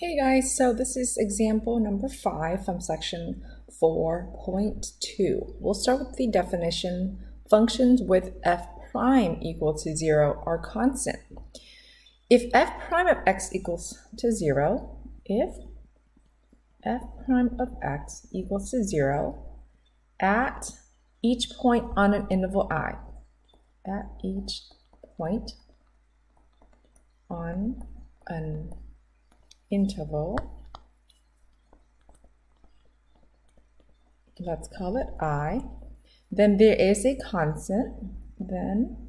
Hey guys, so this is example number five from section 4.2. We'll start with the definition. Functions with f prime equal to zero are constant. If f prime of x equals to zero, if f prime of x equals to zero at each point on an interval i, at each point on an interval. Let's call it i. Then there is a constant. Then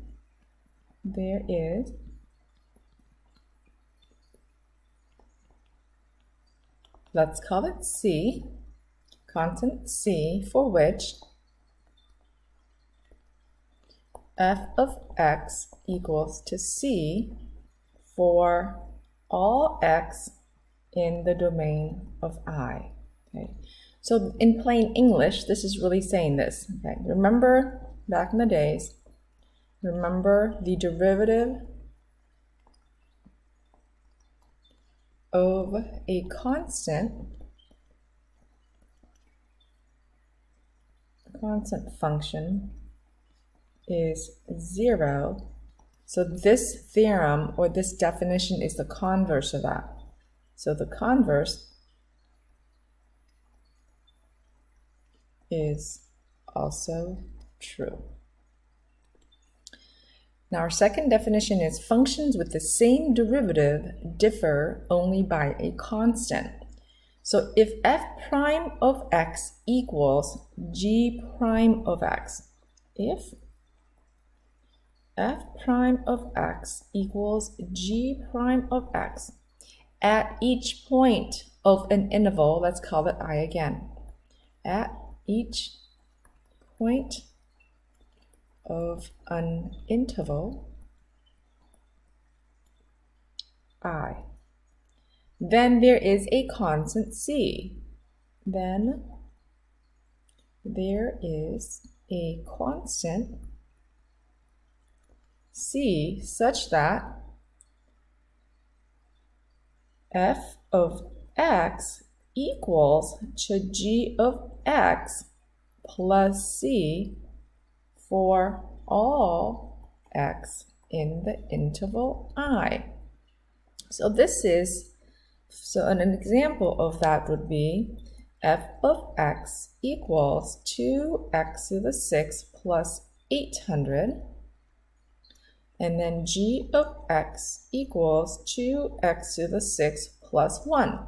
there is let's call it c, constant c, for which f of x equals to c for all x in the domain of I. Okay. So in plain English, this is really saying this. Okay. Remember back in the days, remember the derivative of a constant constant function is zero. So this theorem or this definition is the converse of that. So the converse is also true. Now our second definition is functions with the same derivative differ only by a constant. So if f prime of x equals g prime of x, if f prime of x equals g prime of x, at each point of an interval, let's call it i again, at each point of an interval i. Then there is a constant c. Then there is a constant c such that f of x equals to g of x plus c for all x in the interval i. So this is, so an example of that would be f of x equals 2x to the 6 plus 800 and then g of x equals 2x to the 6 plus 1.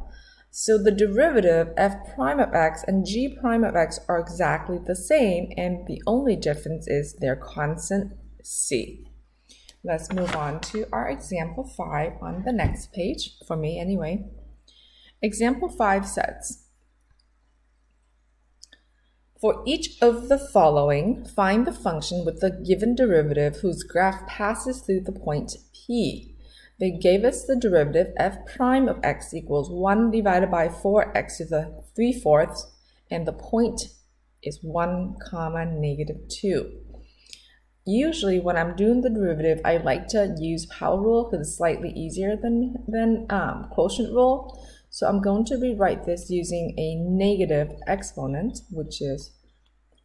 So the derivative f prime of x and g prime of x are exactly the same and the only difference is their constant c. Let's move on to our example 5 on the next page, for me anyway. Example 5 says, for each of the following, find the function with the given derivative whose graph passes through the point P. They gave us the derivative f prime of x equals 1 divided by 4x to the 3 fourths, and the point is 1 comma negative 2. Usually when I'm doing the derivative, I like to use power rule because it's slightly easier than, than um, quotient rule. So I'm going to rewrite this using a negative exponent, which is,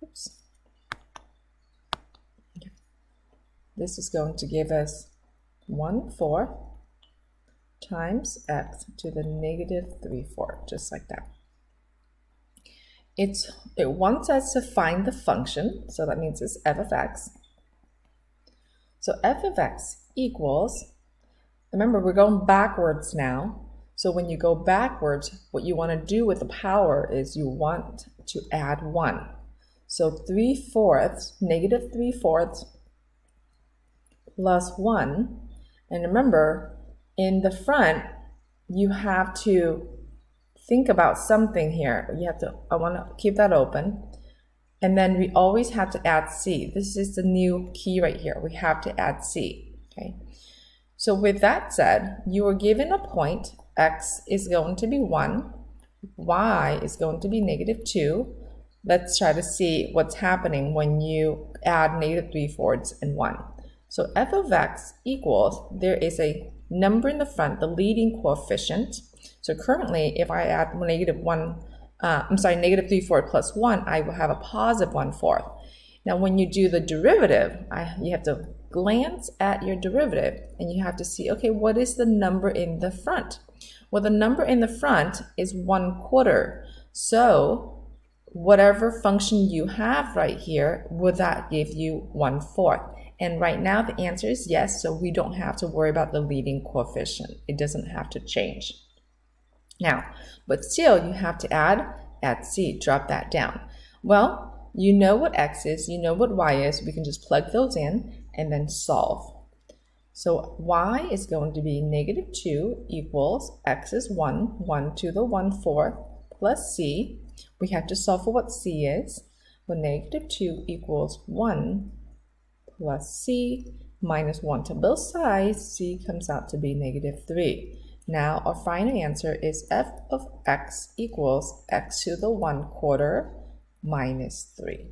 oops, this is going to give us 1 fourth times x to the negative 3 fourths, just like that. It's, it wants us to find the function, so that means it's f of x. So f of x equals, remember we're going backwards now, so when you go backwards, what you want to do with the power is you want to add 1. So 3 fourths, negative 3 fourths plus 1. And remember, in the front, you have to think about something here. You have to, I want to keep that open. And then we always have to add C. This is the new key right here. We have to add C, okay? So with that said, you are given a point x is going to be 1, y is going to be negative 2. Let's try to see what's happening when you add negative 3 fourths and 1. So f of x equals, there is a number in the front, the leading coefficient. So currently, if I add negative 1, uh, I'm sorry, negative 3 fourths plus 1, I will have a positive 1 fourth. Now, when you do the derivative, I, you have to glance at your derivative and you have to see, okay, what is the number in the front? Well, the number in the front is 1 quarter. So whatever function you have right here, would that give you one fourth? And right now the answer is yes, so we don't have to worry about the leading coefficient. It doesn't have to change. Now, but still you have to add at c, drop that down. Well, you know what x is, you know what y is, we can just plug those in and then solve. So y is going to be negative 2 equals x is 1, 1 to the 1 fourth plus c. We have to solve for what c is. Well, negative 2 equals 1 plus c minus 1 to both sides, c comes out to be negative 3. Now our final answer is f of x equals x to the 1 quarter minus 3.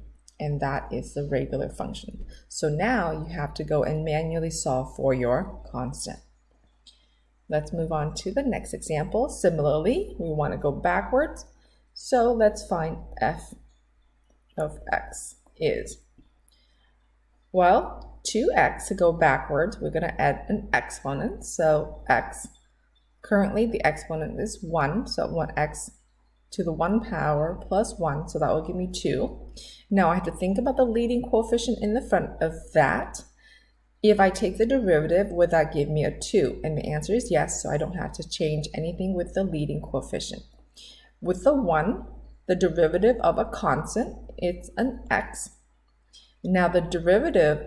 And that is the regular function. So now you have to go and manually solve for your constant. Let's move on to the next example. Similarly, we want to go backwards. So let's find f of x is well, 2x to go backwards, we're going to add an exponent. So x, currently the exponent is 1, so 1x to the 1 power plus 1, so that will give me 2. Now I have to think about the leading coefficient in the front of that. If I take the derivative, would that give me a 2? And the answer is yes, so I don't have to change anything with the leading coefficient. With the 1, the derivative of a constant, it's an x. Now the derivative,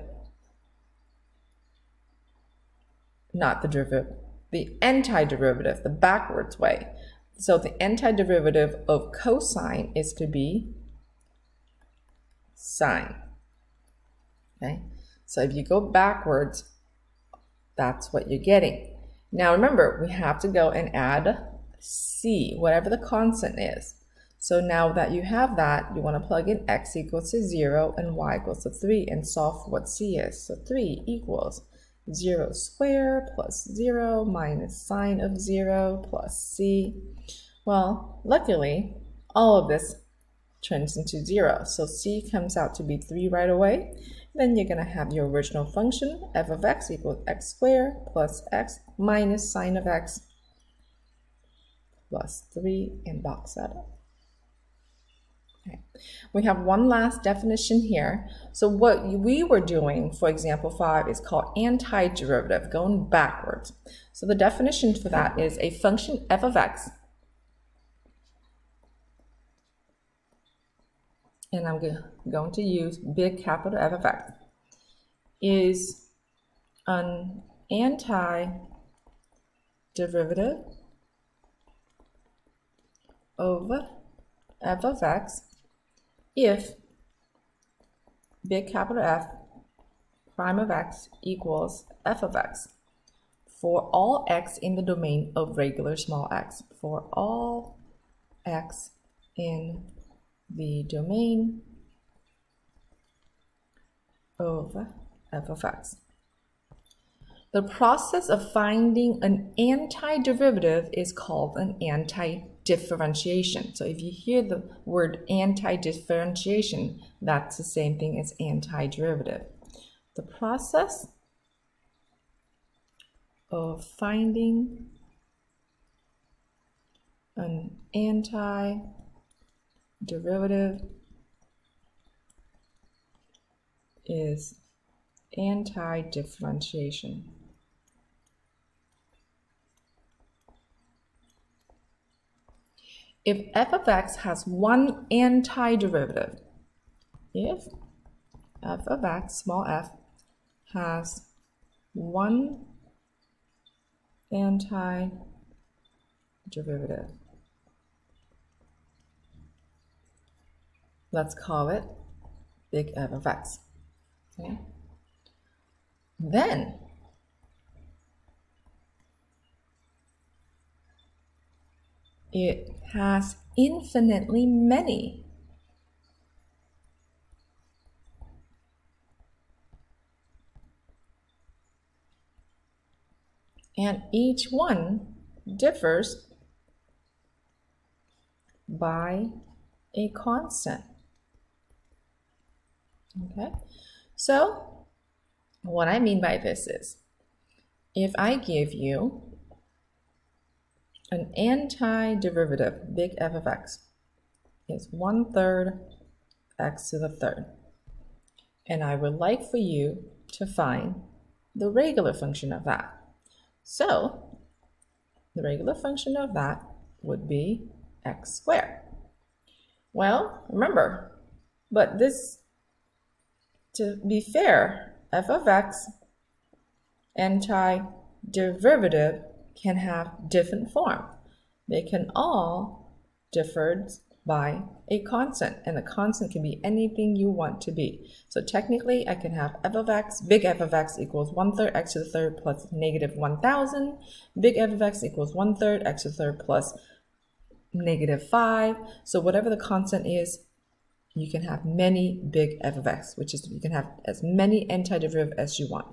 not the derivative, the antiderivative, the backwards way. So the antiderivative of cosine is to be sine. Okay, so if you go backwards, that's what you're getting. Now remember, we have to go and add c, whatever the constant is. So now that you have that, you want to plug in x equals to 0 and y equals to 3 and solve what c is. So 3 equals 0 squared plus 0 minus sine of 0 plus c. Well, luckily, all of this turns into 0. So c comes out to be 3 right away. Then you're going to have your original function, f of x equals x squared plus x minus sine of x plus 3 and box that up. We have one last definition here. So what we were doing for example 5 is called antiderivative, going backwards. So the definition for that is a function f of x and I'm going to use big capital F of x is an antiderivative of f of x if big capital F prime of x equals f of x for all x in the domain of regular small x. For all x in the domain of f of x. The process of finding an antiderivative is called an anti-differentiation. So if you hear the word anti-differentiation, that's the same thing as antiderivative. The process of finding an anti-derivative is anti-differentiation. If f of x has one antiderivative, if f of x, small f, has one antiderivative, let's call it big F of x. Okay. Then It has infinitely many. And each one differs by a constant. Okay, so what I mean by this is if I give you an antiderivative, big F of x, is one third x to the third. And I would like for you to find the regular function of that. So the regular function of that would be x squared. Well, remember, but this, to be fair, f of x antiderivative can have different form. They can all differ by a constant, and the constant can be anything you want to be. So technically, I can have f of x, big f of x equals 1 third x to the third plus negative 1,000. Big f of x equals 1 third x to the third plus negative 5. So whatever the constant is, you can have many big f of x, which is you can have as many antiderivative as you want.